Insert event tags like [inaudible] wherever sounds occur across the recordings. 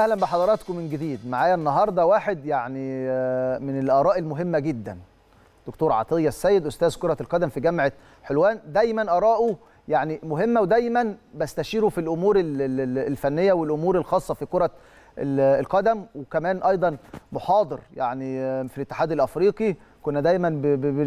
أهلا بحضراتكم من جديد. معايا النهارده واحد يعني آه، من الآراء المهمة جدا. دكتور عطية السيد أستاذ كرة القدم في جامعة حلوان. دايما آراءه يعني مهمة ودايما بستشيره في الأمور ال- ال- ال- الفنية والأمور الخاصة في كرة ال- القدم. وكمان أيضا محاضر يعني آه، في الاتحاد الأفريقي. كنا دايما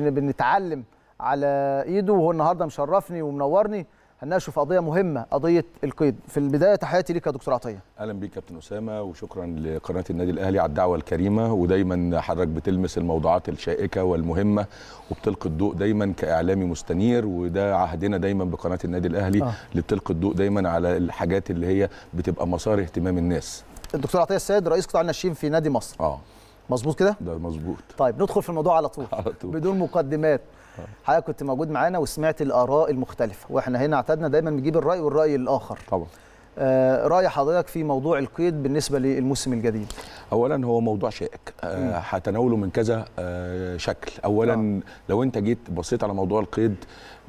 بنتعلم على إيده وهو النهارده مشرفني ومنورني. هنناقشه في قضية مهمة قضية القيد. في البداية تحياتي ليك يا دكتور عطية. أهلا بيك كابتن أسامة وشكرا لقناة النادي الأهلي على الدعوة الكريمة. ودايما حضرتك بتلمس الموضوعات الشائكة والمهمة وبتلقي الضوء دايما كإعلامي مستنير. وده عهدنا دايما بقناة النادي الأهلي آه. اللي بتلقي الضوء دايما على الحاجات اللي هي بتبقى مسار اهتمام الناس. الدكتور عطية السيد رئيس قطاع الناشئين في نادي مصر. آه. مظبوط كده؟ ده مظبوط. طيب ندخل في الموضوع على طول. على طول. بدون مقدمات. حضرتك كنت موجود معانا وسمعت الآراء المختلفة وإحنا هنا اعتدنا دايما بنجيب الرأي والرأي الآخر. طبعا. آه رأي حضرتك في موضوع القيد بالنسبة للموسم الجديد. اولا هو موضوع شائك. آه، هتناوله من كذا آه، شكل. اولا آه. لو أنت جيت بصيت على موضوع القيد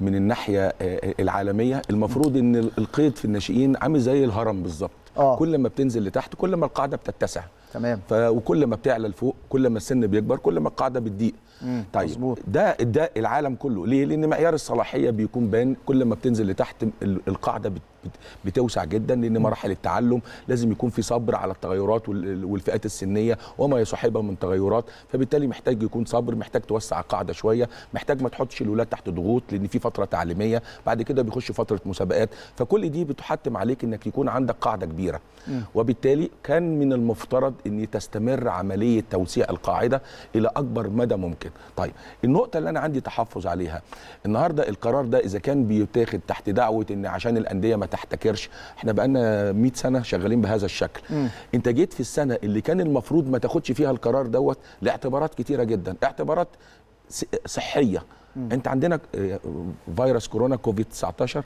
من الناحية آه، العالمية المفروض إن القيد في الناشئين عامل زي الهرم بالظبط. آه. كل ما بتنزل لتحت كل ما القاعدة بتتسع. تمام. ف وكل ما بتعلى لفوق كل ما السن بيكبر كل ما القاعدة بتضيق. مم، طيب مظبوط. ده ده العالم كله. ليه؟ لأن معيار الصلاحية بيكون بان كل ما بتنزل لتحت ال- القاعدة بتوسع جدا لأن مراحل التعلم لازم يكون في صبر على التغيرات وال- والفئات السنية وما يصاحبها من تغيرات. فبالتالي محتاج يكون صبر محتاج توسع القاعده شوية محتاج ما تحطش الولاد تحت ضغوط لأن في فترة تعليمية بعد كده بيخش فترة مسابقات. فكل دي بتحتم عليك إنك يكون عندك قاعدة كبيرة. وبالتالي كان من المفترض إن تستمر عملية توسيع القاعدة إلى أكبر مدى ممكن. طيب النقطة اللي أنا عندي تحفظ عليها. النهارده القرار ده إذا كان بيتاخد تحت دعوة إن عشان الأندية ما تحتكرش. إحنا بقالنا 100 سنة شغالين بهذا الشكل. مم. انت جيت في السنة اللي كان المفروض ما تاخدش فيها القرار دوت لاعتبارات كتيرة جدا اعتبارات صحية. انت عندنا آه، فيروس كورونا كوفيد 19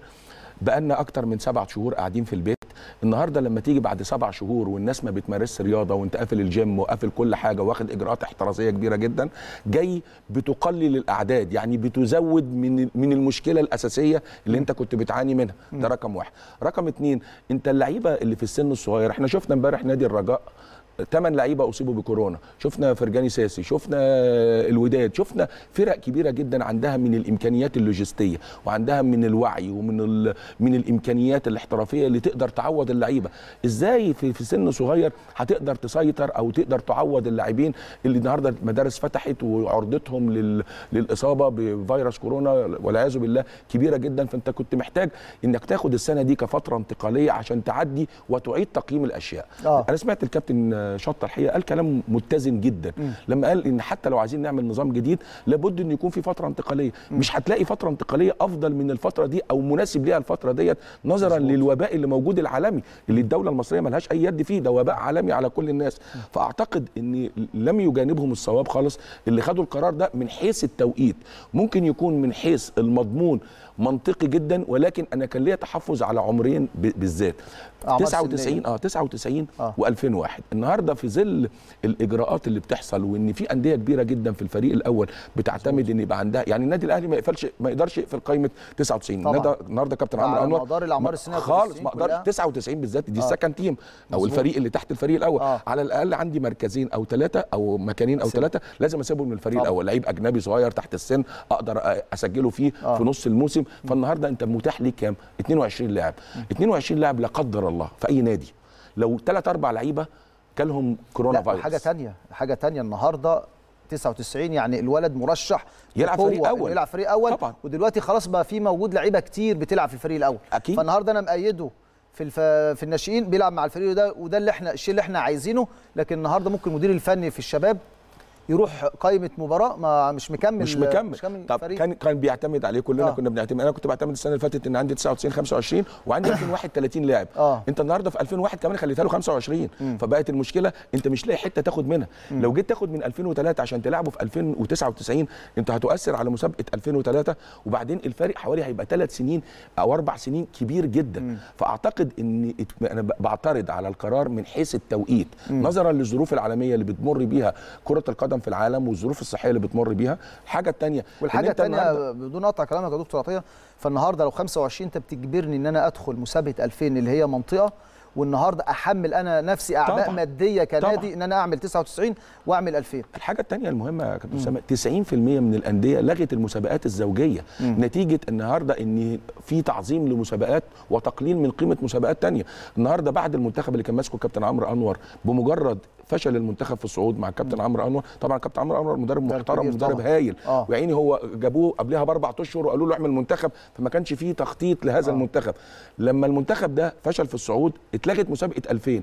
بقالنا أكتر من سبع شهور قاعدين في البيت. النهارده لما تيجي بعد سبع شهور والناس ما بتمارسش رياضه وانت قافل الجيم وقافل كل حاجة واخد اجراءات احترازيه كبيره جدا جاي بتقلل الاعداد يعني بتزود من من المشكلة الاساسيه اللي انت كنت بتعاني منها. ده رقم واحد. رقم اتنين انت اللعيبه اللي في السن الصغير إحنا شفنا امبارح نادي الرجاء ثمان لعيبة أصيبوا بكورونا. شفنا فرجاني ساسي شفنا الوداد شفنا فرق كبيرة جدا عندها من الإمكانيات اللوجستية وعندها من الوعي ومن ال... من الإمكانيات الاحترافية اللي تقدر تعوض اللعيبة. إزاي في, في سن صغير هتقدر تسيطر أو تقدر تعوض اللاعبين اللي النهارده المدارس فتحت وعرضتهم لل... للإصابة بفيروس كورونا والعياذ بالله كبيرة جدا. فأنت كنت محتاج إنك تاخد السنة دي كفترة انتقالية عشان تعدي وتعيد تقييم الأشياء. آه. أنا سمعت الكابتن شطه الحقيقة قال كلام متزن جدا. لما قال إن حتى لو عايزين نعمل نظام جديد لابد إن يكون في فترة انتقالية. مش هتلاقي فترة انتقالية أفضل من الفترة دي أو مناسب ليها الفترة ديت نظرا للوباء اللي موجود العالمي اللي الدولة المصرية ملهاش أي يد فيه. ده وباء عالمي على كل الناس. فأعتقد إن لم يجانبهم الصواب خالص. اللي خدوا القرار ده من حيث التوقيت. ممكن يكون من حيث المضمون منطقي جدا ولكن أنا كان ليا تحفظ على عمرين بالذات. أعمار 99 سنية. آه 99 آه. و2001 النهارده في ظل الإجراءات اللي بتحصل وإن في أندية كبيرة جدا في الفريق الأول بتعتمد إن يبقى عندها يعني النادي الأهلي ما يقفلش ما يقدرش يقفل قائمة 99 طبعاً. النهارده النهارده كابتن عمرو أنور مدار الأعمار ما- السنية خالص أقدرش 99 بالذات دي آه. ال second team أو مظبوط. الفريق اللي تحت الفريق الأول آه. على الأقل عندي مركزين أو ثلاثة أو مكانين أو. ثلاثة لازم أسيبهم من الفريق طبعاً. الأول لعيب أجنبي صغير تحت السن أقدر أسجله فيه آه. في نص الموسم فالنهارده أنت متاح ليك كام 22 لاعب 22 لاعب لا قدر الله في أي نادي لو ثلاث أربع لعيبة جالهم كورونا لا فيروس حاجة تانية حاجة تانية النهارده 99 يعني الولد مرشح يلعب فريق. إنه يلعب فريق أول طبعاً. ودلوقتي خلاص بقى في موجود لعيبة كتير بتلعب في الفريق الأول أكيد. فالنهاردة أنا مأيده في الف... في الناشئين بيلعب مع الفريق ده وده اللي إحنا الشيء اللي إحنا عايزينه لكن النهارده ممكن المدير الفني في الشباب يروح قائمة مباراة ما مش مكمل مش مكمل. مش مكمل طب فريق. كان كان بيعتمد عليه كلنا آه. كنا بنعتمد. أنا كنت بعتمد السنة اللي فاتت إن عندي 99 25 وعندي [coughs] 2001 30 لاعب. آه. أنت النهارده في 2001 كمان خليتها له 25 فبقت المشكلة أنت مش لاقي حتة تاخد منها. لو جيت تاخد من 2003 عشان تلعبه في 2099 أنت هتؤثر على مسابقة 2003 وبعدين الفارق حوالي هيبقى ثلاث سنين أو أربع سنين كبير جدا. فأعتقد إن أنا بعترض على القرار من حيث التوقيت. نظرا للظروف العالمية اللي بتمر بيها كرة القدم في العالم والظروف الصحية اللي بتمر بيها. الحاجة الثانية والحاجة الثانية بدون قطع كلامك يا دكتور عطية فالنهاردة لو 25 أنت بتجبرني إن أنا أدخل مسابقة 2000 اللي هي منطقة والنهاردة أحمل أنا نفسي اعباء طبعاً. مادية كنادي طبعاً. إن أنا أعمل 99 وأعمل 2000 الحاجة الثانية المهمة يا كابتن اسامه 90% من الأندية لغت المسابقات الزوجية. نتيجة النهارده إن في تعظيم لمسابقات وتقليل من قيمة مسابقات تانية. النهارده بعد المنتخب اللي كان ماسكه كابتن عمرو أنور بمجرد فشل المنتخب في الصعود مع كابتن عمرو أنور طبعا كابتن عمرو أنور مدرب محترم مدرب. هايل آه. ويعني هو جابوه قبلها باربع أشهر وقالوا له اعمل منتخب فما كانش فيه تخطيط لهذا آه. المنتخب لما المنتخب ده فشل في الصعود اتلغت مسابقة 2000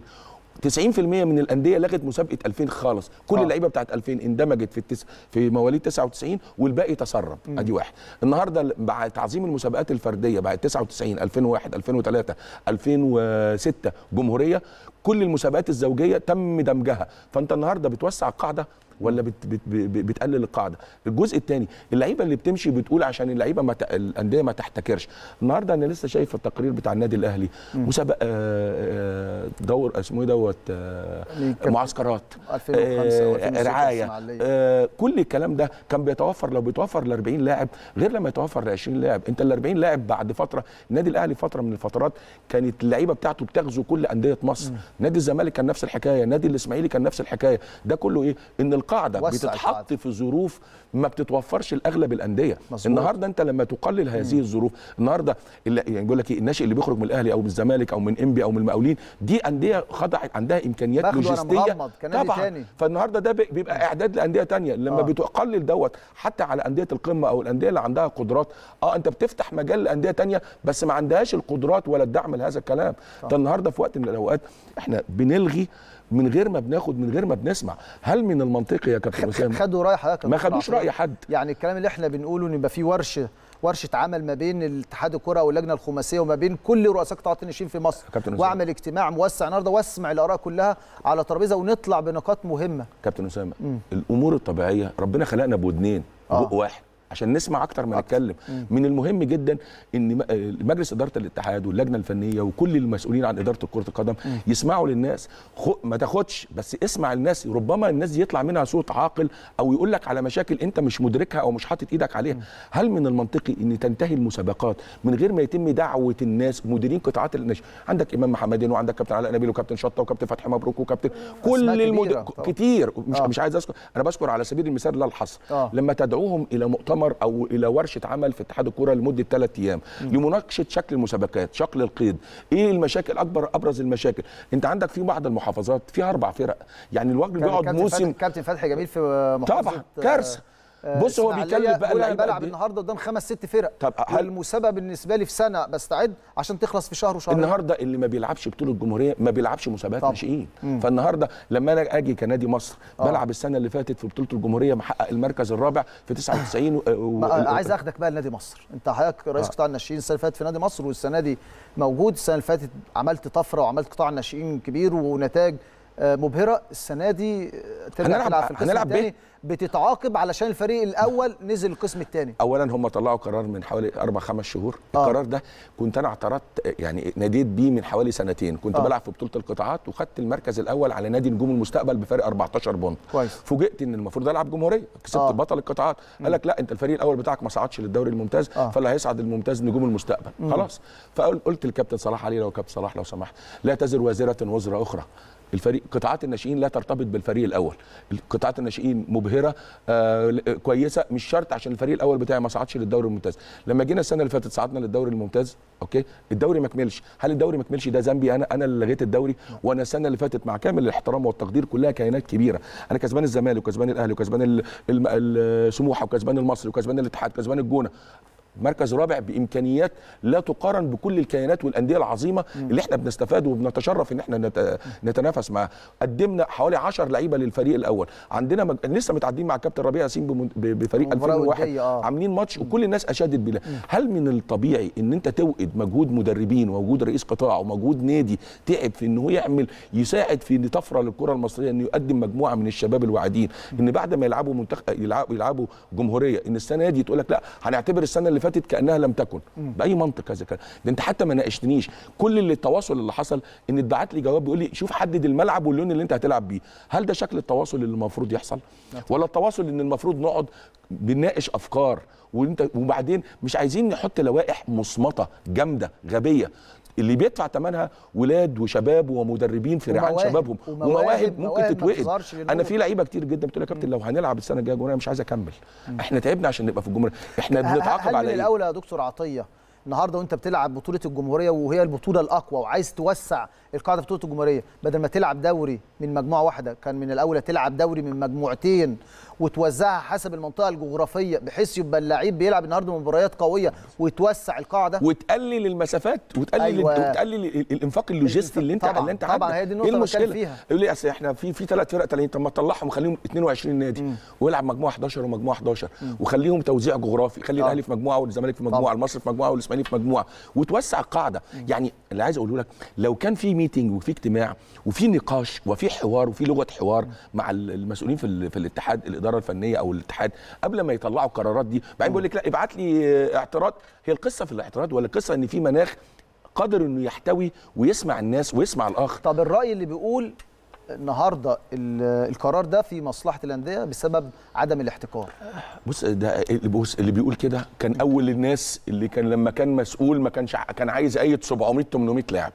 90% من الأندية لغت مسابقة 2000 خالص. كل آه. اللعيبة بتاعت 2000 اندمجت في التس... في مواليد 99 والباقي تسرب. أدي واحد. النهارده بعد تعظيم المسابقات الفردية بعد 99 2001 2003 2006 جمهورية كل المسابقات الزوجية تم دمجها. فأنت النهارده بتوسع القاعدة ولا بت بت بت بتقلل القاعدة. الجزء الثاني اللعيبة اللي بتمشي بتقول عشان اللعيبة ما ت... الأندية ما تحتكرش. النهارده أنا لسه شايف التقرير بتاع النادي الأهلي. مسابقة آه، آه، دور اسمه إيه دوت؟ آه، معسكرات. 2005 آه، و2006 رعاية. كل الكلام ده كان بيتوفر لو بيتوفر ل 40 لاعب غير لما يتوفر ل 20 لاعب. انت ال 40 لاعب بعد فترة النادي الأهلي فترة من الفترات كانت اللعيبة بتاعته بتغزو كل أندية مصر. نادي الزمالك كان نفس الحكاية نادي الإسماعيلي كان نفس الحكاية. ده كله إيه؟ إن القاعدة بتتحط. في ظروف ما بتتوفرش لأغلب الأندية مظبوط. النهارده أنت لما تقلل هذه الظروف النهارده اللي يعني بيقول لك إيه الناشئ اللي بيخرج من الأهلي أو من الزمالك أو من إنبي أو من المقاولين دي أندية خضعت عندها إمكانيات لوجستية طبعا تاني. فالنهاردة ده بي- بيبقى إعداد لأندية تانية لما آه. بتقلل دوت حتى على أندية القمة أو الأندية اللي عندها قدرات آه أنت بتفتح مجال لأندية تانية بس ما عندهاش القدرات ولا الدعم لهذا الكلام ده النهارده في وقت من الأوقات إحنا بنلغي من غير ما بناخد من غير ما بنسمع هل من المنطقي يا كابتن اسامه خدوا رأي حضرتك ما خدوش؟ رأي حد يعني الكلام اللي إحنا بنقوله إن يبقى في ورشه ورشه عمل ما بين الاتحاد الكرة واللجنة الخماسية وما بين كل رؤساء قطاعات الناشئين في مصر. وأعمل اجتماع موسع النهارده واسمع الآراء كلها على ترابيزه ونطلع بنقاط مهمة كابتن اسامه الأمور الطبيعية ربنا خلقنا بودنين آه. بق واحد عشان نسمع أكتر ما نتكلم. من المهم جدا إن مجلس إدارة الاتحاد واللجنة الفنية وكل المسؤولين عن إدارة كرة القدم يسمعوا للناس. خو ما تاخدش بس اسمع الناس. ربما الناس يطلع منها صوت عاقل أو يقول لك على مشاكل أنت مش مدركها أو مش حاطط إيدك عليها. هل من المنطقي إن تنتهي المسابقات من غير ما يتم دعوة الناس مديرين قطاعات الناشئ عندك إمام محمدين وعندك كابتن علاء نبيل وكابتن شطة وكابتن فتحي مبروك وكابتن كل المد... كتير. مش آه. مش عايز أذكر. أنا بذكر على سبيل المثال لا الحصر آه. لما تدعوهم إلى مؤتمر أو إلى ورشة عمل في اتحاد الكره لمدة ثلاث أيام لمناقشة شكل المسابقات شكل القيد إيه المشاكل أكبر أبرز المشاكل. أنت عندك في بعض المحافظات فيها أربع فرق يعني الوجه بيقعد موسم كابتن فتحي جميل في محافظة طبعا كارثة. بص هو بيكلف بقى أنا بلعب إيه؟ النهارده قدام خمس ست فرق. طب هل- والمسابقة بالنسبة لي في سنة بستعد عشان تخلص في شهر وشهرين. النهارده اللي ما بيلعبش بطولة جمهوريه ما بيلعبش مسابقات. ناشئين. فالنهاردة لما أنا أجي كنادي مصر بلعب السنة اللي فاتت في بطولة الجمهورية محقق المركز الرابع في 99 و... و... عايز أخدك بقى لنادي مصر. أنت حضرتك رئيس قطاع الناشئين السنة اللي فاتت في نادي مصر والسنة دي موجود. السنة اللي فاتت عملت طفرة وعملت قطاع الناشئين كبير ونتائج آه، مبهرة السنة دي آه، ترجع هنلعب- تلعب في القسم هنلعب الثاني بتتعاقب علشان الفريق الأول نزل القسم الثاني اولا هم طلعوا قرار من حوالي أربع خمس شهور آه. القرار ده كنت أنا اعترضت يعني ناديت بيه من حوالي سنتين كنت آه. بلعب في بطولة القطاعات وخدت المركز الأول على نادي نجوم المستقبل بفارق 14 بونت كويس. فوجئت إن المفروض ألعب جمهورية كسبت آه. آه. بطل القطاعات قال لك لا أنت الفريق الأول بتاعك ما صعدش للدوري الممتاز آه. آه. فاللي هيصعد الممتاز نجوم المستقبل خلاص فقلت للكابتن صلاح علي لو كابتن صلاح لو سمحت لا تزر وازرة وزر أخرى الفريق قطاعات الناشئين لا ترتبط بالفريق الأول. قطاعات الناشئين مبهرة آه كويسة مش شرط عشان الفريق الأول بتاعي ما صعدش للدوري الممتاز. لما جينا السنة اللي فاتت صعدنا للدوري الممتاز أوكي؟ الدوري ما كملش. هل الدوري ما كملش؟ ده ذنبي أنا. أنا اللي لغيت الدوري وأنا السنة اللي فاتت مع كامل الاحترام والتقدير كلها كيانات كبيرة. أنا كسبان الزمالك وكسبان الأهلي وكسبان السموحه وكسبان المصري وكسبان الاتحاد وكسبان الجونة. مركز رابع بإمكانيات لا تقارن بكل الكيانات والأندية العظيمة اللي إحنا بنستفاد وبنتشرف إن إحنا نت- نتنافس معاها قدمنا حوالي 10 لعيبة للفريق الأول. عندنا مج... لسه متعدين مع كابتن ربيع ياسين بمن- ب- بفريق مباراة 2001 ودية، آه. عاملين ماتش وكل الناس أشادت بيه. هل من الطبيعي إن أنت توقد مجهود مدربين ومجهود رئيس قطاع ومجهود نادي تعب في إن هو يعمل يساعد في طفرة للكرة المصرية إنه يقدم مجموعة من الشباب الواعدين؟ إن بعد ما يلعبوا منتخب يلعبوا, يلعبوا جمهورية إن السنة دي تقول لك لا هنعتبر السنة اللي فاتت كأنها لم تكن. بأي منطق هذا الكلام؟ ده انت حتى ما ناقشتنيش. كل اللي التواصل اللي حصل ان اتبعت لي جواب بيقول لي شوف حدد الملعب واللون اللي انت هتلعب بيه. هل ده شكل التواصل اللي المفروض يحصل؟ ولا التواصل ان المفروض نقعد بنناقش أفكار؟ وانت وبعدين مش عايزين نحط لوائح مصمتة جامدة غبية. اللي بيدفع ثمنها ولاد وشباب ومدربين في ومواهب- شبابهم. ومواهب- ومواهب مواهب ممكن تتوقف. أنا في لعيبة كتير جدا بتقول يا كابتن لو هنلعب السنة الجاية جمهورية مش عايز أكمل. إحنا تعبنا عشان نبقى في الجمهورية. إحنا بنتعاقب على إيه؟ الأولى يا دكتور عطية؟ النهارده وانت بتلعب بطولة الجمهورية وهي البطولة الأقوى وعايز توسع القاعدة في بطولة الجمهورية بدل ما تلعب دوري من مجموعة واحدة كان من الاولى تلعب دوري من مجموعتين وتوزعها حسب المنطقة الجغرافية بحيث يبقى اللعيب بيلعب النهارده مباريات قوية وتوسع القاعدة وتقلل المسافات وتقلل أيوة. وتقلل ال- الإنفاق اللوجستي اللي انت طبعاً، اللي انت طبعاً، عندك. هي دي النقطة إيه اللي المشكلة فيها. يقول لي اصل إحنا في في ثلاث فرق تانيين طب ما تطلعهم وخليهم 22 نادي ويلعب مجموعة 11 ومجموعة 11 وخليهم توزيع جغرافي خلي. الأهلي في مجموعة والزمالك في مجموعة طبعاً. المصري في مجموعة والإسماعيلي في مجموعة. وتوسع القاعده يعني اللي عايز أقوله لك لو كان في meeting وفي اجتماع وفي نقاش وفي حوار وفي لغة حوار مع ال- المسؤولين في ال- في الاتحاد الإدارة الفنية أو الاتحاد قبل ما يطلعوا القرارات دي بعدين بيقول لك لا ابعت لي اعتراض. هي القصة في الاعتراض ولا القصة إن في مناخ قادر إنه يحتوي ويسمع الناس ويسمع الآخر؟ طب الرأي اللي بيقول النهارده ال- القرار ده في مصلحة الأندية بسبب عدم الاحتكار. بص ده بص اللي بيقول كده كان أول الناس اللي كان لما كان مسؤول ما كانش كان عايز ايد 700 800 لاعب.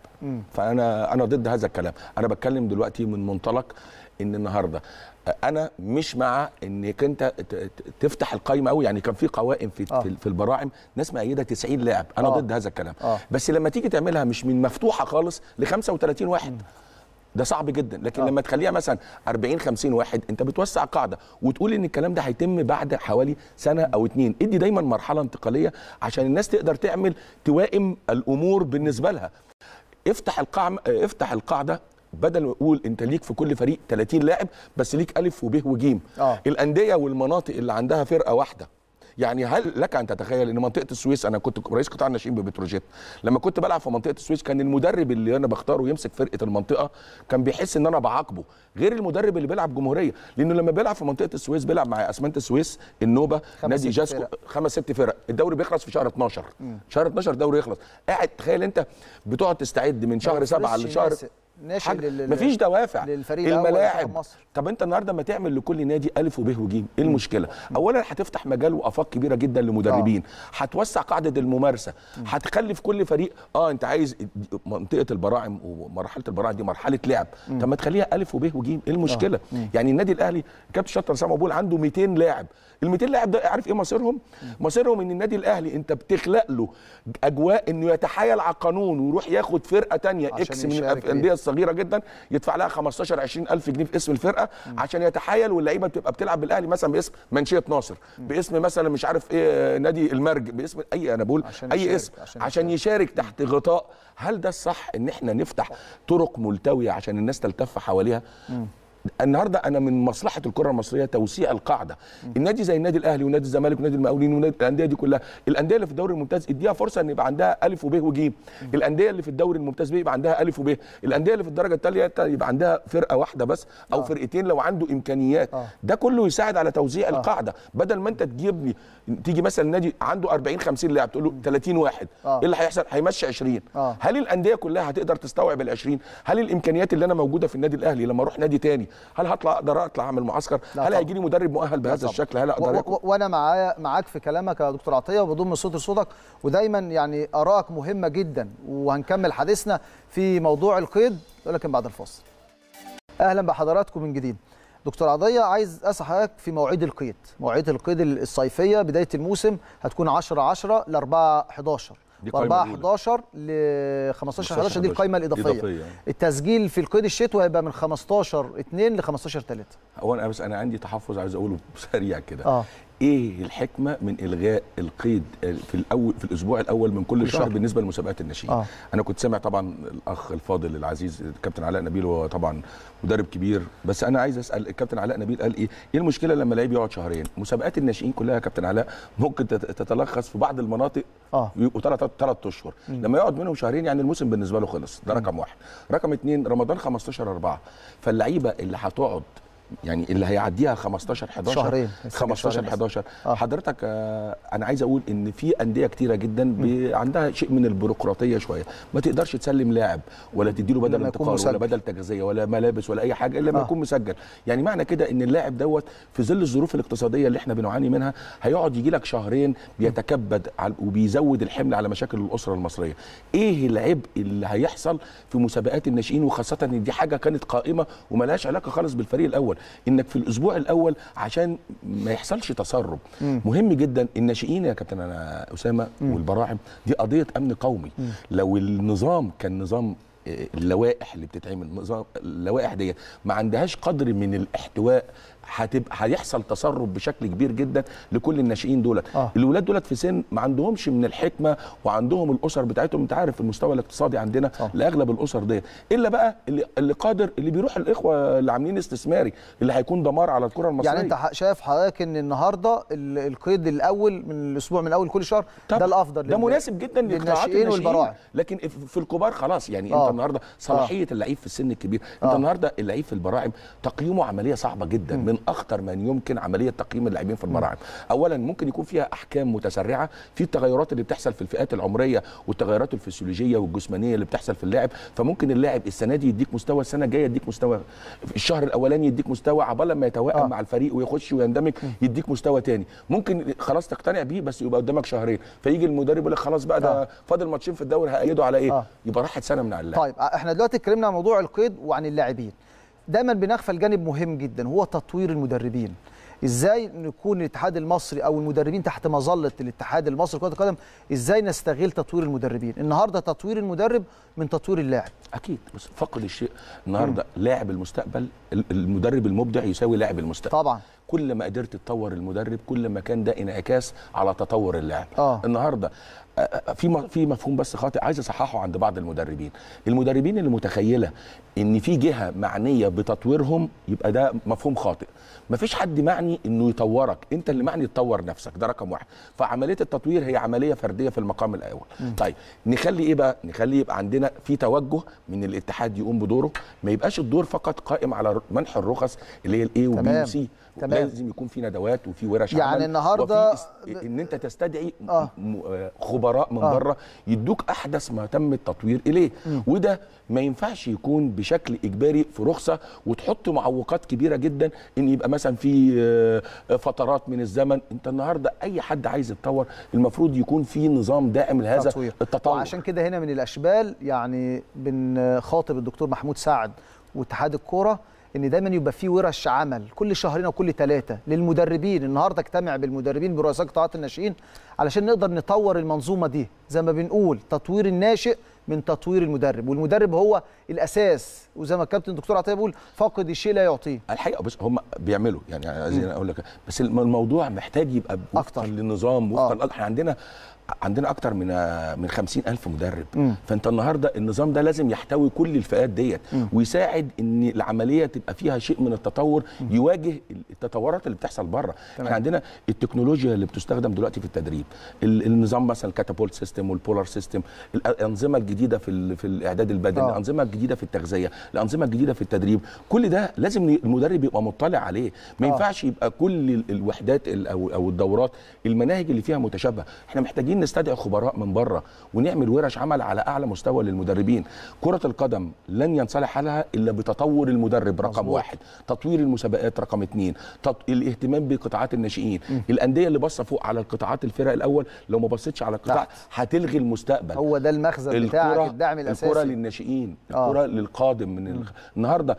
فأنا أنا ضد هذا الكلام. أنا بتكلم دلوقتي من منطلق إن النهارده أنا مش مع إنك أنت تفتح القايمة قوي يعني كان في قوائم في آه. في- البراعم ناس مأيدة 90 لاعب. أنا آه. ضد هذا الكلام. آه. بس لما تيجي تعملها مش من مفتوحة خالص ل 35 واحد. ده صعب جدا لكن آه. لما تخليها مثلا 40 50 واحد أنت بتوسع قاعدة وتقول إن الكلام ده هيتم بعد حوالي سنة أو اتنين ادي دايما مرحلة انتقالية عشان الناس تقدر تعمل توائم الأمور بالنسبة لها افتح القاعم آه، افتح القاعدة بدل ما أقول أنت ليك في كل فريق 30 لاعب بس ليك ألف وب وجيم آه. الأندية والمناطق اللي عندها فرقة واحدة يعني هل لك أن تتخيل إن منطقة السويس أنا كنت رئيس قطاع الناشئين ببتروجيت. لما كنت بلعب في منطقة السويس كان المدرب اللي أنا بختاره يمسك فرقة المنطقة كان بيحس إن أنا بعاقبه. غير المدرب اللي بيلعب جمهورية لأنه لما بيلعب في منطقة السويس بيلعب مع أسمنت السويس النوبة نادي جاسكو. خمس ست فرق. الدوري بيخلص في شهر 12 شهر 12 الدوري يخلص. قاعد تخيل أنت بتقعد تستعد من شهر سبعة فريش لشهر ناشئ- لل- مفيش دوافع. للفريق الملاعب. مصر. طب انت النهارده ما تعمل لكل نادي الف وب وجيم إيه المشكلة؟ اولا هتفتح مجال وآفاق كبيرة جدا لمدربين. هتوسع قاعدة الممارسة. هتخلي في كل فريق آه انت عايز منطقة البراعم ومرحلة البراعم دي مرحلة لعب. طب ما تخليها الف وب وجيم إيه المشكلة؟ يعني النادي الأهلي كابتن شطر سامع بقول عنده 200 لاعب. ال 200 لاعب ده عارف إيه مصيرهم؟ مصيرهم إن النادي الأهلي أنت بتخلق له أجواء إنه يتحايل على القانون ويروح ياخد فرقة عشان إكس من الأندية الصغيره جدا يدفع لها 15 20 ألف جنيه في اسم الفرقة عشان يتحايل واللعيبة بتبقى بتلعب بالأهلي مثلا باسم منشية ناصر باسم مثلا مش عارف إيه نادي المرج باسم أي أنا بقول أي يشارك، اسم عشان عشان يشارك. تحت غطاء. هل ده الصح إن إحنا نفتح طرق ملتوية عشان الناس تلتف حواليها؟ النهارده أنا من مصلحه الكره المصريه توسيع القاعده. النادي زي النادي الاهلي ونادي الزمالك ونادي المقاولين ونادي الانديه دي كلها. الانديه اللي في الدوري الممتاز اديها فرصه ان يبقى عندها الف وب وجيم الانديه اللي في الدوري الممتاز بيه يبقى عندها الف وب الانديه اللي في الدرجه الثالثه يبقى عندها فرقه واحدة بس أو آه. فرقتين لو عنده إمكانيات. آه. ده كله يساعد على توزيع القاعده. بدل ما انت تجيب لي تيجي مثلا نادي عنده 40 50 لاعب تقول له 30 واحد. آه. إيه اللي هيحصل؟ هيمشي 20 آه. هل الأندية كلها هتقدر تستوعب ال 20 هل الإمكانيات اللي أنا موجودة في النادي الأهلي لما أروح نادي تاني هل هطلع أقدر أطلع أعمل معسكر هل. هيجي لي مدرب مؤهل بهذا طبعا. الشكل هل أقدر وأنا معايا معاك في كلامك يا دكتور عطية وبضم صوت لصوتك ودايما يعني ارائك مهمة جدا وهنكمل حديثنا في موضوع القيد ولكن بعد الفاصل. أهلا بحضراتكم من جديد. دكتور عطية عايز أسأل حضرتك في مواعيد القيد، مواعيد القيد الصيفية بداية الموسم هتكون 10 10 ل 4 11 دي و قائمة 4 أولى. 11 ل 15 11 دي القائمه الإضافية. إضافية. التسجيل في القيد الشتوي هيبقى من 15 2 ل 15 3 هو أنا بس أنا عندي تحفظ عايز أقوله [laughs] سريع كده آه إيه الحكمة من إلغاء القيد في الأول في الأسبوع الأول من كل, كل شهر, شهر. بالنسبة لمسابقات الناشئين؟ آه. أنا كنت سامع طبعا الأخ الفاضل العزيز الكابتن علاء نبيل هو طبعا مدرب كبير. بس أنا عايز أسأل الكابتن علاء نبيل قال إيه؟ إيه المشكلة لما لعيب يقعد شهرين؟ مسابقات الناشئين كلها يا كابتن علاء ممكن تت- تتلخص في بعض المناطق آه. يبقوا ثلاث ثلاث أشهر. لما يقعد منهم شهرين يعني الموسم بالنسبة له خلص. ده رقم واحد. رقم اثنين رمضان 15 4 فاللعيبة اللي هتقعد يعني اللي هيعديها 15 11 شهرين. لسه 15 شهرين بس. 11 آه. حضرتك آه، أنا عايز أقول إن في أندية كتيرة جدا عندها شيء من البيروقراطية شوية ما تقدرش تسلم لاعب ولا تديله بدل لما يكون انتقال ولا. بدل تجزية ولا ملابس ولا أي حاجة إلا لما آه. يكون مسجل يعني معنى كده إن اللاعب دوت في ظل الظروف الاقتصادية اللي إحنا بنعاني منها هيقعد يجي لك شهرين بيتكبد وبيزود الحمل على مشاكل الأسرة المصرية إيه العبء اللي هيحصل في مسابقات الناشئين وخاصة إن دي حاجة كانت قائمة وملهاش علاقة خالص بالفريق الأول إنك في الأسبوع الأول عشان ما يحصلش تسرب. مهم جدا الناشئين يا كابتن أنا أسامة والبراعم دي قضية أمن قومي. لو النظام كان نظام آه، اللوائح اللي بتتعمل اللوائح ديت ما عندهاش قدر من الاحتواء هتبقى هيحصل تسرب بشكل كبير جدا لكل الناشئين دولت. آه. الولاد دولت في سن ما عندهمش من الحكمة وعندهم الأسر بتاعتهم. أنت عارف المستوى الاقتصادي عندنا آه. لأغلب الأسر ديت. إلا بقى اللي, اللي قادر اللي بيروح الإخوة اللي عاملين استثماري اللي هيكون دمار على الكرة المصرية. يعني أنت شايف حضرتك إن النهارده ال- القيد الأول من الأسبوع من أول كل شهر ده الأفضل ده مناسب جدا للناشئين الناشئين. والبراعم. لكن في الكبار خلاص. يعني آه. انت النهارده صلاحية اللعيب في السن الكبير. أنت آه. النهارده اللعيب في البراعم تقييمه عملية صعبة جدا من أخطر من يمكن عملية تقييم اللاعبين في البراعم اولا ممكن يكون فيها أحكام متسرعة في التغيرات اللي بتحصل في الفئات العمرية والتغيرات الفسيولوجية والجسمانية اللي بتحصل في اللاعب. فممكن اللاعب السنة دي يديك مستوى السنة الجاية يديك مستوى الشهر الأولاني يديك مستوى عبال لما يتوائم آه. مع الفريق ويخش ويندمج يديك مستوى تاني. ممكن خلاص تقتنع بيه بس يبقى قدامك شهرين. فيجي المدرب يقول لك خلاص بقى ده آه. فاضل ماتشين في الدوري هأيده على إيه؟ آه. يبقى راحت سنه من على اللاعب. طيب إحنا دلوقتي اتكلمنا عن موضوع القيد وعن اللاعبين. دايما بنغفل جانب مهم جدا هو تطوير المدربين. إزاي نكون الاتحاد المصري أو المدربين تحت مظلة الاتحاد المصري لكرة القدم؟ إزاي نستغل تطوير المدربين؟ النهارده تطوير المدرب من تطوير اللاعب. أكيد بس فقد الشيء. النهارده لاعب المستقبل ال- المدرب المبدع يساوي لاعب المستقبل. طبعا. كل ما قدرت تطور المدرب كل ما كان ده انعكاس على تطور اللاعب. آه. النهارده في م- في مفهوم بس خاطئ عايز اصححه عند بعض المدربين. المدربين اللي متخيلة ان في جهة معنية بتطويرهم يبقى ده مفهوم خاطئ. مفيش حد معني انه يطورك. انت اللي معني تطور نفسك. ده رقم واحد. فعملية التطوير هي عملية فردية في المقام الأول. طيب نخلي إيه بقى؟ نخلي يبقى عندنا في توجه من الاتحاد يقوم بدوره. ما يبقاش الدور فقط قائم على منح الرخص اللي هي ال A و B. و C تمام. لازم يكون في ندوات وفي ورش يعني عمل النهاردة- وفي است... إن أنت تستدعي آه. م... آه، خبراء من آه. بره يدوك أحدث ما تم التطوير إليه وده ما ينفعش يكون بشكل إجباري في رخصة وتحط معوقات كبيرة جدا إن يبقى مثلا في آه، فترات من الزمن أنت النهارده أي حد عايز يتطور المفروض يكون في نظام داعم لهذا تطوير. التطور وعشان كده هنا من الأشبال يعني بنخاطب الدكتور محمود سعد واتحاد الكورة إن دايما يبقى في ورش عمل كل شهرين أو كل ثلاثة للمدربين. النهارده اجتمع بالمدربين برؤساء قطاعات الناشئين علشان نقدر نطور المنظومة دي. زي ما بنقول تطوير الناشئ من تطوير المدرب. والمدرب هو الأساس. وزي ما الكابتن الدكتور عطية بيقول فاقد الشيء لا يعطيه. الحقيقة بس هم بيعملوا. يعني عايزين أقول لك بس الم- الموضوع محتاج يبقى. وفقا للنظام وفقا آه. إحنا عندنا عندنا أكتر من من 50 ألف مدرب. مم. فأنت النهارده النظام ده لازم يحتوي كل الفئات ديت. ويساعد إن العملية تبقى فيها شيء من التطور يواجه التطورات اللي بتحصل بره. إحنا عندنا التكنولوجيا اللي بتستخدم دلوقتي في التدريب. ال- النظام مثلا ال Catapult system وال Polar system. الأنظمة الجديدة في في الإعداد البدني. آه. الأنظمة الجديدة في التغذية. الأنظمة الجديدة في التدريب. كل ده لازم المدرب يبقى مطلع عليه. ما آه. ينفعش يبقى كل ال- الوحدات ال- أو أو الدورات المناهج اللي فيها متشابهة. إحنا محتاجين نستدعي خبراء من بره ونعمل ورش عمل على أعلى مستوى للمدربين. كرة القدم لن ينصلح حالها إلا بتطور المدرب رقم مظبوط. واحد تطوير المسابقات رقم اثنين تط... الاهتمام بقطاعات الناشئين. الأندية اللي باصة فوق على القطاعات الفرق الأول لو ما بصيتش على القطاع. هتلغي المستقبل. هو ده المخزن بتاعك الدعم الأساسي. الكرة للناشئين آه. الكرة للقادم من ال... النهارده.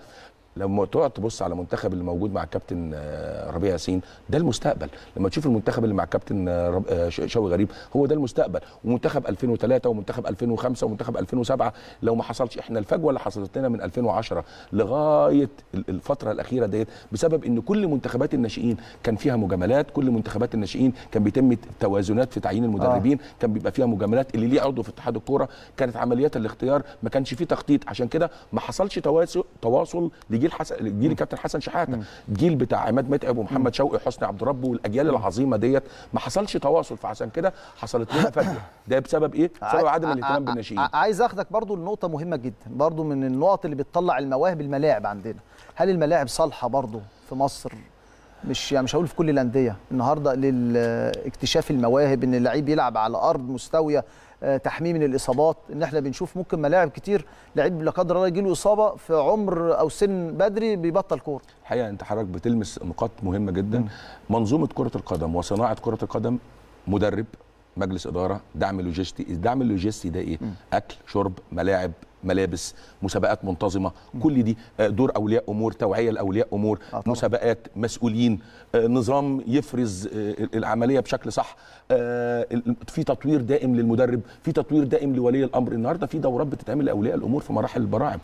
لما تقعد تبص على المنتخب اللي موجود مع الكابتن آه، ربيع ياسين ده المستقبل. لما تشوف المنتخب اللي مع الكابتن آه، آه، شوقي غريب هو ده المستقبل. ومنتخب 2003 ومنتخب 2005 ومنتخب 2007 لو ما حصلش إحنا الفجوة اللي حصلت لنا من 2010 لغاية ال- الفترة الأخيرة ديت بسبب إن كل منتخبات الناشئين كان فيها مجاملات كل منتخبات الناشئين كان بيتم توازنات في تعيين المدربين كان بيبقى فيها مجاملات اللي ليه عضو في اتحاد الكورة كانت عمليات الاختيار ما كانش فيه تخطيط. عشان كده ما حصلش تواصل تواصل لجيل حسن جيل الكابتن حسن شحاته جيل بتاع عماد متعب ومحمد شوقي وحسني عبد ربه والأجيال العظيمة ديت. ما حصلش تواصل فعشان كده حصلت لنا [laughs] فجوة. ده بسبب إيه؟ بسبب عدم الاهتمام بالناشئين. عايز أخدك برضو لنقطة مهمة جدا برضو من النقط اللي بتطلع المواهب الملاعب عندنا. هل الملاعب صالحة برضو في مصر؟ مش يعني مش هقول في كل الأندية. النهارده لاكتشاف المواهب إن اللعيب يلعب على أرض مستوية تحميه من الإصابات ان إحنا بنشوف. ممكن ملاعب كتير لعيب لا قدر الله يجي له إصابة في عمر أو سن بدري بيبطل كورة. الحقيقة أنت حضرتك بتلمس نقاط مهمة جدا. منظومة كرة القدم وصناعة كرة القدم مدرب مجلس إدارة دعم لوجستي الدعم اللوجستي ده إيه؟ أكل شرب ملاعب ملابس مسابقات منتظمة كل دي آه، دور أولياء أمور توعية لأولياء أمور آه. مسابقات مسؤولين آه، نظام يفرز آه، العملية بشكل صح في تطوير دائم للمدرب في تطوير دائم لولي الأمر. النهارده في دورات بتتعمل لأولياء الأمور في مراحل البراعم.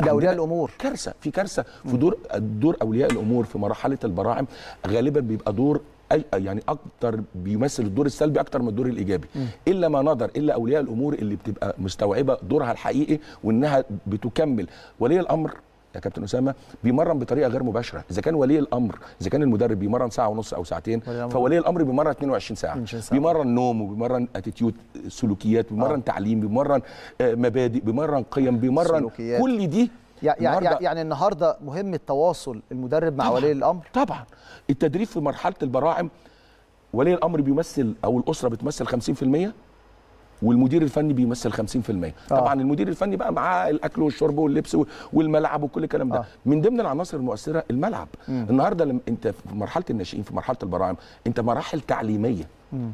لاولياء عندنا الأمور. كارثة في كارثة في دور دور أولياء الأمور في مرحلة البراعم. غالبا بيبقى دور يعني أكتر بيمثل الدور السلبي أكتر من الدور الإيجابي إلا ما نظر إلا أولياء الأمور اللي بتبقى مستوعبة دورها الحقيقي وإنها بتكمل ولي الأمر يا كابتن أسامة بيمرن بطريقة غير مباشرة إذا كان ولي الأمر إذا كان المدرب بيمرن ساعة ونص أو ساعتين. فولي الأمر بيمرن 22 ساعة 22 ساعة. بيمرن نوم وبيمرن attitude سلوكيات بيمرن آه. تعليم بيمرن آه، مبادئ بيمرن قيم بيمرن سلوكيات. كل دي يع- يع- النهاردة- يعني النهارده مهم التواصل المدرب مع. ولي الأمر طبعا التدريب في مرحلة البراعم ولي الأمر بيمثل أو الأسرة بتمثل 50% والمدير الفني بيمثل 50% آه. طبعا المدير الفني بقى معاه الأكل والشرب واللبس والملعب وكل الكلام ده آه. من ضمن العناصر المؤثرة الملعب النهارده لما انت في مرحلة الناشئين في مرحلة البراعم انت مراحل تعليمية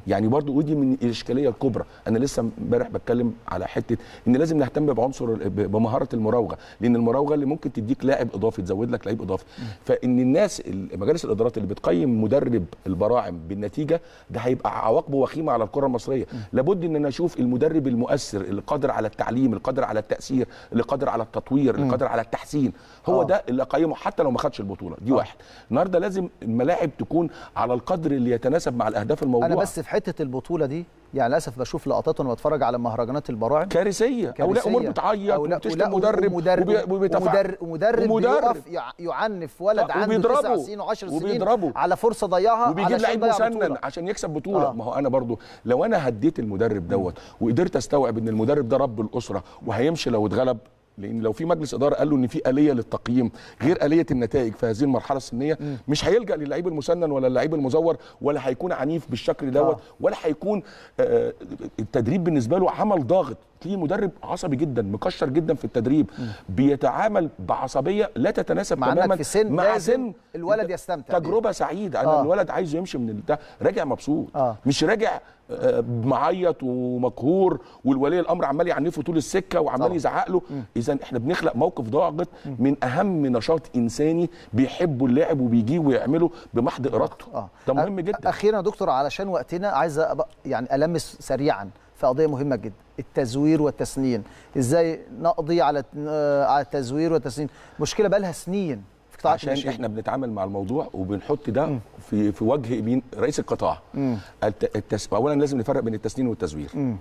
يعني برضو ودي من الإشكالية الكبرى. أنا لسه امبارح بتكلم على حتة إن لازم نهتم بعنصر بمهارة المراوغة. لأن المراوغة اللي ممكن تديك لاعب إضافي تزود لك لعيب إضافي. فإن الناس ال- مجالس الإدارات اللي بتقيم مدرب البراعم بالنتيجة ده هيبقى عواقبه وخيمة على الكرة المصرية. لابد إن أنا أشوف المدرب المؤثر اللي قادر على التعليم اللي قادر على التأثير اللي قادر على التطوير اللي قادر على التحسين. هو آه. ده اللي أقيمه حتى لو ما خدش البطولة. دي واحد. النهارده لازم الملاعب تكون على القدر اللي يتناسب مع الأهداف الموضوع أنا بس في حتة البطولة دي يعني للأسف بشوف لقطات وأنا بتفرج على مهرجانات البراعم كارثية اولياء أمور بتعيط لا- وبتشتم مدرب ومدرب ومدرب ومدرب, ومدرب. بيقف يع- يعنف ولد عنده. 9 سنين و10 سنين وبيضربه. على فرصة ضيعها وبيجيب لعيب مسنن. عشان يكسب بطولة. آه. ما هو أنا برضو لو أنا هديت المدرب دوت وقدرت أستوعب إن المدرب ده رب الأسرة وهيمشي لو اتغلب لأن لو في مجلس إدارة قال له إن في آلية للتقييم غير آلية النتائج في هذه المرحلة السنية مش هيلجأ للعيب المسنن ولا اللعيب المزور ولا هيكون عنيف بالشكل دوت آه. ولا هيكون آه، التدريب بالنسبة له عمل ضاغط تلاقيه مدرب عصبي جدا مكشر جدا في التدريب بيتعامل بعصبية لا تتناسب مع تماما في سن مع سن الولد يستمتع. تجربة سعيدة أنا آه. آه. الولد عايزه يمشي من ده راجع مبسوط آه. آه. مش راجع آه، معيط ومقهور والولي الأمر عمال يعنفه طول السكة. وعمال يزعق له اذا إحنا بنخلق موقف ضاغط من أهم نشاط إنساني بيحبه اللاعب وبيجيه ويعمله بمحض إرادته آه ده مهم جدا أخيرا يا دكتور علشان وقتنا عايز يعني ألمس سريعا في قضية مهمة جدا التزوير والتسنين. إزاي نقضي على آه، على التزوير والتسنين؟ مشكلة بقى لها سنين. في قطاع عشان إحنا بنتعامل مع الموضوع وبنحط ده في في وجه مين؟ رئيس القطاع. الت... التس... اولا لازم نفرق بين التسنين والتزوير. آه،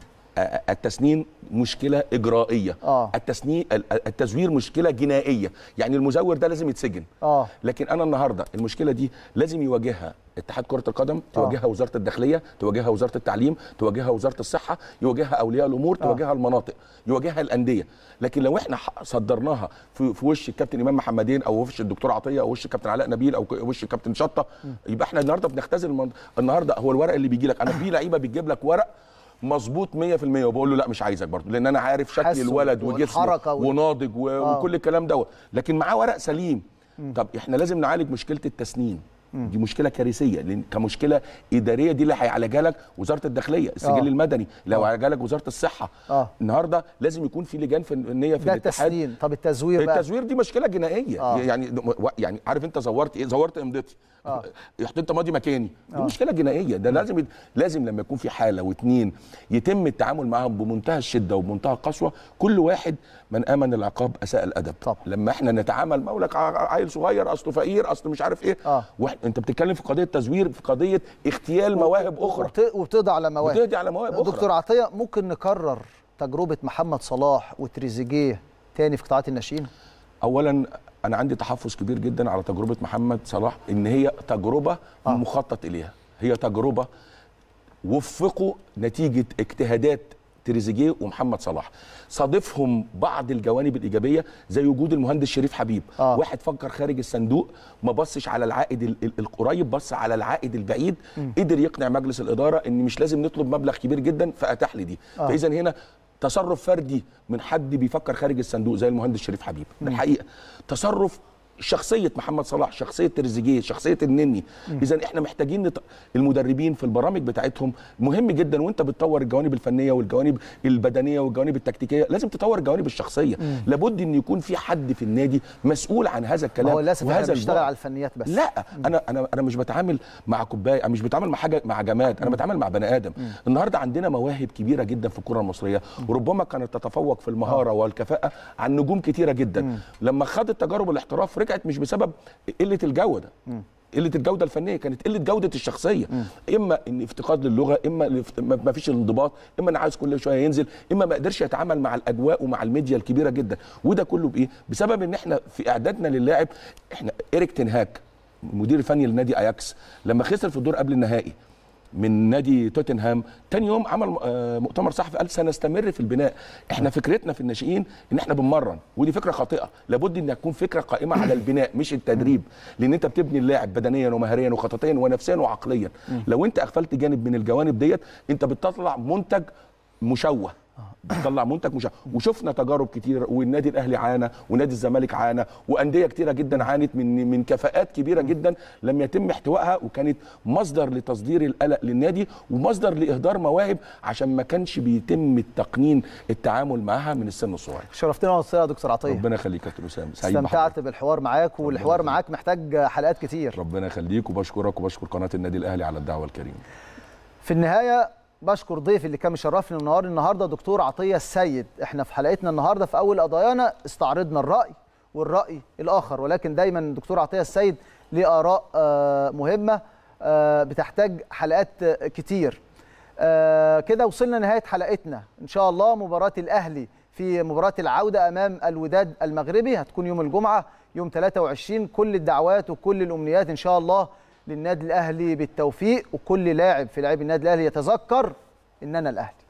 التسنين مشكلة إجرائية. آه. التسنين ال- التزوير مشكلة جنائية. يعني المزور ده لازم يتسجن. آه. لكن أنا النهارده المشكلة دي لازم يواجهها اتحاد كرة القدم تواجهها وزارة الداخلية تواجهها وزارة التعليم تواجهها وزارة الصحة يواجهها أولياء الأمور تواجهها المناطق يواجهها الأندية. لكن لو إحنا صدرناها في, في وش الكابتن إمام محمدين أو وش الدكتور عطية أو وش الكابتن علاء نبيل أو وش الكابتن شطة يبقى إحنا النهارده بنختزل. النهارده هو الورق اللي بيجي لك. أنا [coughs] في لعيبة بتجيب لك ورق مظبوط 100% وبقول له لا مش عايزك برضه لأن أنا عارف شكل الولد وجسمه وناضج و... آه. وكل الكلام دوت. لكن معاه ورق سليم. طب إحنا لازم نعالج مشكلة التسنين دي مشكلة كارثية لأن كمشكلة إدارية دي اللي هيعالجها لك وزارة الداخلية السجل آه. المدني لو عالجها لك وزارة الصحة. آه. النهارده لازم يكون في لجان فنيه في ده الاتحاد. التسنين طب التزوير بقى؟ التزوير دي مشكلة جنائية. آه. يعني يعني عارف أنت زورت إيه؟ زورت امضتي آه. حطيت ماضي مكاني دي مشكلة جنائية ده لازم لازم لما يكون في حالة واثنين يتم التعامل معاهم بمنتهى الشدة وبمنتهى القسوة كل واحد من آمن العقاب أساء الأدب طبعا. لما إحنا نتعامل ما لك عيل صغير أصله فقير أصله مش عارف إيه آه. واحد انت بتتكلم في قضية تزوير في قضية اغتيال مواهب أخرى وبت- وبتقضي على مواهب بتقضي على مواهب أخرى. دكتور عطية ممكن نكرر تجربة محمد صلاح وتريزيجيه تاني في قطاعات الناشئين اولا أنا عندي تحفظ كبير جدا على تجربة محمد صلاح إن هي تجربة آه. مخطط إليها هي تجربة وفقوا نتيجة اجتهادات تريزيجيه ومحمد صلاح صادفهم بعض الجوانب الإيجابية زي وجود المهندس شريف حبيب آه. واحد فكر خارج الصندوق ما بصش على العائد ال- ال- القريب بص على العائد البعيد قدر يقنع مجلس الإدارة إن مش لازم نطلب مبلغ كبير جدا فأتاح لي دي آه. فاذا هنا تصرف فردي من حد بيفكر خارج الصندوق زي المهندس شريف حبيب. ده الحقيقة. تصرف شخصية محمد صلاح شخصية تريزيجيه شخصية النني. اذا إحنا محتاجين نط... المدربين في البرامج بتاعتهم مهم جدا وأنت بتطور الجوانب الفنية والجوانب البدنية والجوانب التكتيكية لازم تطور الجوانب الشخصية. لابد إن يكون في حد في النادي مسؤول عن هذا الكلام هو للأسف إحنا بنشتغل. على الفنيات بس. لا أنا أنا أنا مش بتعامل مع كوباية أنا مش بتعامل مع حاجة مع جماد أنا بتعامل مع بني آدم. النهارده عندنا مواهب كبيرة جدا في الكرة المصرية. وربما كانت تتفوق في المهارة والكفاءة عن نجوم كتيرة جدا. لما خدت تجارب الاحتراف رجعت مش بسبب قلة الجودة. قلة الجودة الفنية كانت قلة جودة الشخصية. إما إن افتقاد للغة إما ما فيش الانضباط إما إن عايز كل شوية ينزل إما ما قدرش يتعامل مع الأجواء ومع الميديا الكبيرة جدا. وده كله بإيه؟ بسبب إن إحنا في إعدادنا للاعب إحنا إيريك تنهاك المدير الفني لنادي أياكس لما خسر في الدور قبل النهائي من نادي توتنهام. تاني يوم عمل آه، مؤتمر صحفي قال سنستمر في البناء. إحنا فكرتنا في الناشئين إن إحنا بنمرن ودي فكرة خاطئة. لابد إن تكون فكرة قائمة على البناء مش التدريب. لأن أنت بتبني اللاعب بدنيا ومهريا وخططيا ونفسيا وعقليا. لو أنت اغفلت جانب من الجوانب ديت أنت بتطلع منتج مشوه. بتطلع منتج مشوه وشفنا تجارب كتير والنادي الأهلي عانى ونادي الزمالك عانى وأندية كتيرة جدا عانت من من كفاءات كبيرة جدا لم يتم احتوائها وكانت مصدر لتصدير القلق للنادي ومصدر لإهدار مواهب عشان ما كانش بيتم التقنين التعامل معاها من السن الصغير. شرفتنا يا دكتور عطية. ربنا يخليك يا كابتن أسامة. سعيد استمتعت. بالحوار معاك والحوار. معاك محتاج حلقات كتير. ربنا يخليك وبشكرك وبشكر قناة النادي الأهلي على الدعوة الكريمة. في النهاية بشكر ضيفي اللي كان مشرفني النهارده النهارده دكتور عطية السيد. إحنا في حلقتنا النهارده في أول قضايانا استعرضنا الرأي والرأي الآخر ولكن دايما دكتور عطية السيد ليه آراء آه، مهمة آه، بتحتاج حلقات كتير. آه، كده وصلنا نهايه حلقتنا. إن شاء الله مباراة الأهلي في مباراة العودة أمام الوداد المغربي. هتكون يوم الجمعة يوم 23 كل الدعوات وكل الأمنيات إن شاء الله للنادي الأهلي بالتوفيق وكل لاعب في لاعبي النادي الأهلي يتذكر إننا الأهلي.